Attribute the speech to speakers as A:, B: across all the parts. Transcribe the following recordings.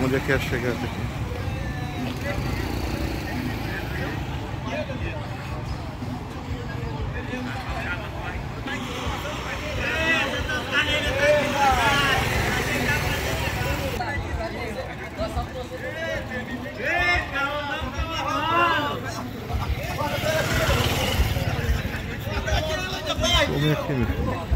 A: Onde é que é a chegada aqui? É aqui, meu filho?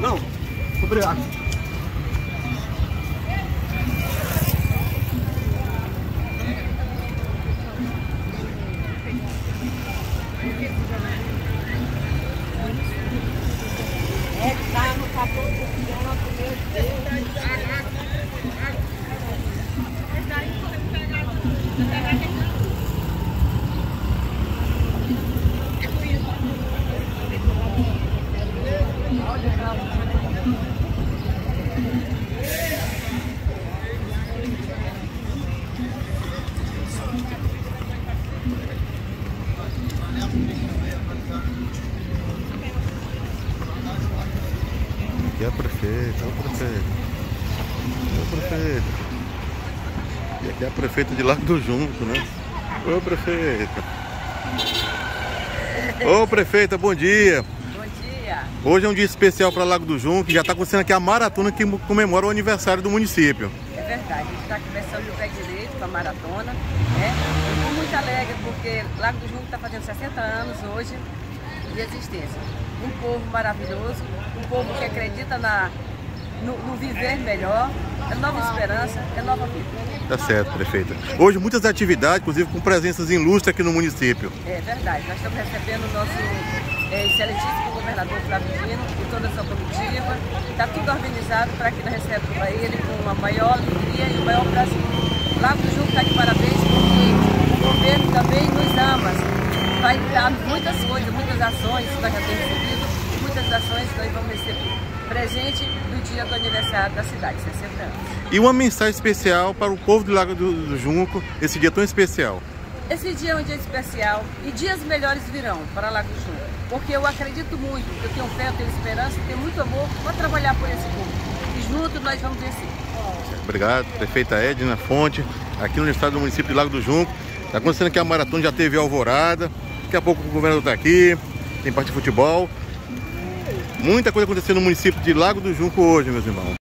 B: Não, obrigado.
C: É carro pra todo mundo, meu Deus.
A: Aqui é a prefeita, o prefeito. Ô prefeito. E aqui é a prefeita de Lago do Junco, né? Ô prefeita. Ô prefeita, bom dia.
C: Bom dia.
A: Hoje é um dia especial para Lago do Junco e já está acontecendo aqui a maratona que comemora o aniversário do município.
C: É verdade, a gente está começando o pé direito com a maratona. Né? Eu Estou muito alegre porque Lago do Junco está fazendo 60 anos hoje de existência. Um povo maravilhoso, um povo que acredita na, no, no viver melhor, é nova esperança, é nova vida.
A: Tá certo, prefeita. Hoje muitas atividades, inclusive com presenças ilustres aqui no município.
C: É verdade, nós estamos recebendo o nosso é, excelentíssimo governador Flávio Dino e toda a sua comitiva. Está tudo organizado para que nós recebamos ele com a maior alegria e o maior prazer. Lago do Junco está de parabéns porque o governo também nos ama. Vai dar muitas coisas, muitas ações que nós já temos recebido, e muitas ações que nós vamos receber. Presente do dia do aniversário da cidade, 60 anos.
A: E uma mensagem especial para o povo do Lago do Junco, esse dia tão especial.
C: Esse dia é um dia especial e dias melhores virão para Lago do Junco, porque eu acredito muito, eu tenho fé, eu tenho esperança, eu tenho muito amor para trabalhar por esse povo. E juntos nós vamos vencer.
A: Obrigado, prefeita Edna Fonte, aqui no estado do município de Lago do Junco. Está acontecendo aqui a maratona, já teve alvorada. Daqui a pouco o governador está aqui, tem parte de futebol. Muita coisa acontecendo no município de Lago do Junco hoje, meus irmãos.